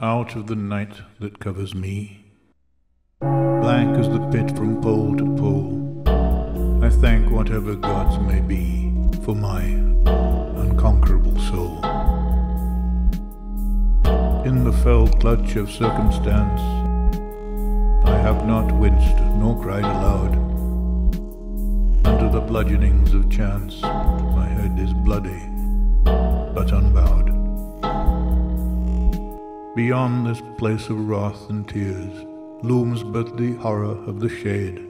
Out of the night that covers me, Black as the pit from pole to pole, I thank whatever gods may be for my unconquerable soul. In the fell clutch of circumstance, I have not winced nor cried aloud. Under the bludgeonings of chance, my head is bloody, but unbowed. Beyond this place of wrath and tears looms but the horror of the shade